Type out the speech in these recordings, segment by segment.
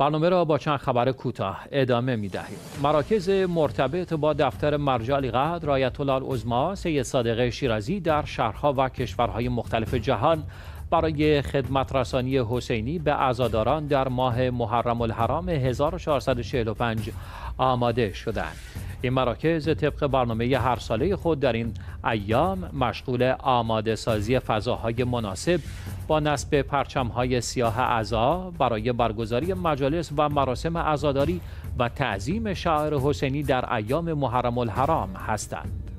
برنامه را با چند خبر کوتاه ادامه می دهیم. مراکز مرتبط با دفتر مرجع قدر رایت الله العظما سید صادق شیرازی در شهرها و کشورهای مختلف جهان برای خدمت رسانی حسینی به عزاداران در ماه محرم الحرام 1445 آماده شدند. این مراکز طبق برنامه هر ساله خود در این ایام مشغول آماده سازی فضاهای مناسب با نصب پرچمهای سیاه اعضا برای برگزاری مجالس و مراسم عزاداری و تعظیم شاعر حسینی در ایام محرم الحرام هستند.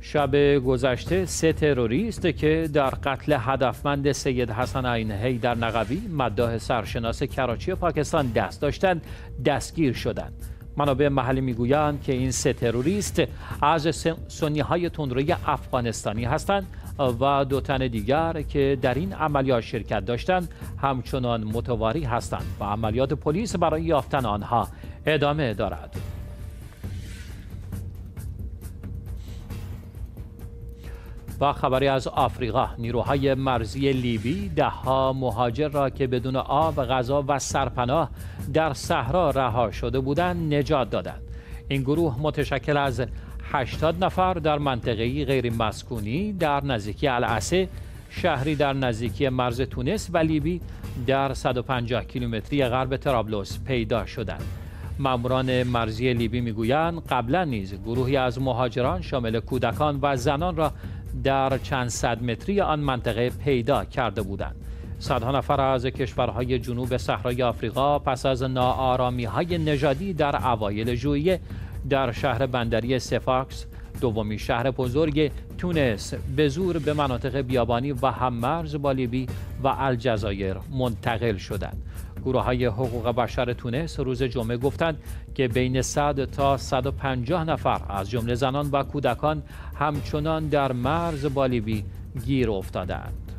شب گذشته سه تروریست که در قتل هدفمند سید حسن عین در نقوی مداح سرشناس کراچی پاکستان دست داشتند دستگیر شدند منابع محلی می‌گویند که این سه تروریست از سنی های تندروی افغانستانی هستند و دو تن دیگر که در این عملیات شرکت داشتند همچنان متواری هستند و عملیات پلیس برای یافتن آنها ادامه دارد. با خبری از آفریقا. نیروهای مرزی لیبی دهها مهاجر را که بدون آب غذا و سرپناه در صحرا رها شده بودند نجات دادند. این گروه متشکل از 80 نفر در منطقه غیر مسکونی در نزدیکی العسه شهری در نزدیکی مرز تونس و لیبی در 150 کیلومتری غرب ترابلوس پیدا شدند. ماموران مرزی لیبی می‌گویند قبلا نیز گروهی از مهاجران شامل کودکان و زنان را در چند صد متری آن منطقه پیدا کرده بودند صدها نفر از کشورهای جنوب صحرای آفریقا پس از ناآرامی های نژادی در اوایل ژوئیه در شهر بندری سفاکس دومی شهر بزرگ تونس به زور به مناطق بیابانی و هممرز با لیبی و الجزایر منتقل شدند. گروه های حقوق بشر تونس روز جمعه گفتند که بین 100 تا 150 نفر از جمله زنان و کودکان همچنان در مرز با لیبی گیر افتادند.